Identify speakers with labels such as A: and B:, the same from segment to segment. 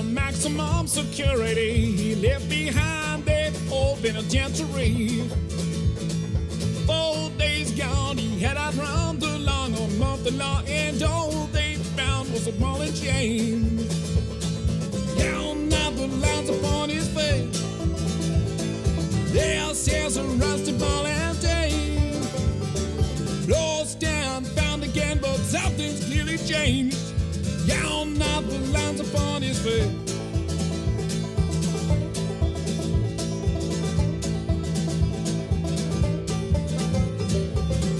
A: for maximum security. He left behind that old penitentiary. Four days gone, he had outrun the long a month the law, and all they found was a ball and chain. Down now the lines upon his face. There says a rusty ball and chain. Lost and found again, but something's clearly changed. Down now the lines upon his face.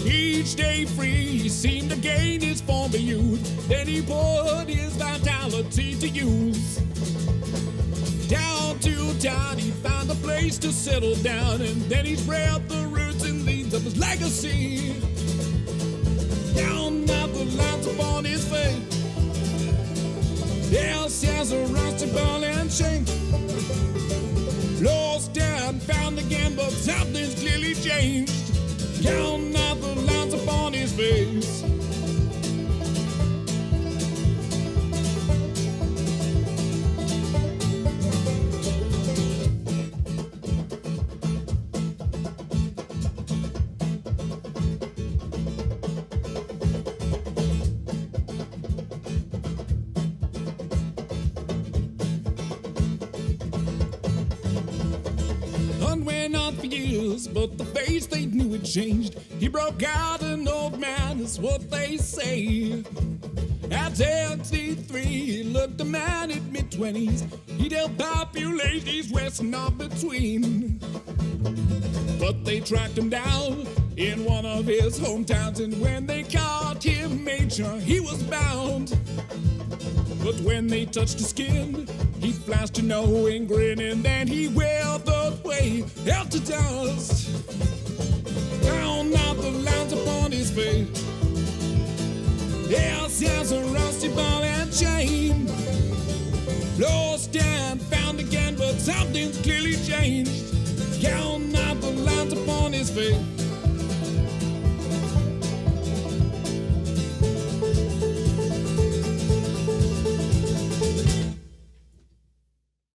A: Each day free, he seemed to gain his former youth. Then he put his vitality to use. Down to town, he found a place to settle down, and then he spread the roots and leaves of his legacy. Says a rusty ball and chain. Lost and found again, but something's clearly changed. Down now the lines upon his face. Went on for years, but the face they knew had changed. He broke out an old man, is what they say. At 63, he looked a man in mid 20s. He dealt populations west and not between. But they tracked him down in one of his hometowns, and when they caught him, sure he was bound. But when they touched his skin, he flashed a knowing grin, and then he weathered out to dust. Down out the lines upon his face. Yes, yes, a rusty ball and chain. Lost and found again, but something's clearly changed. Down out the lines upon his face.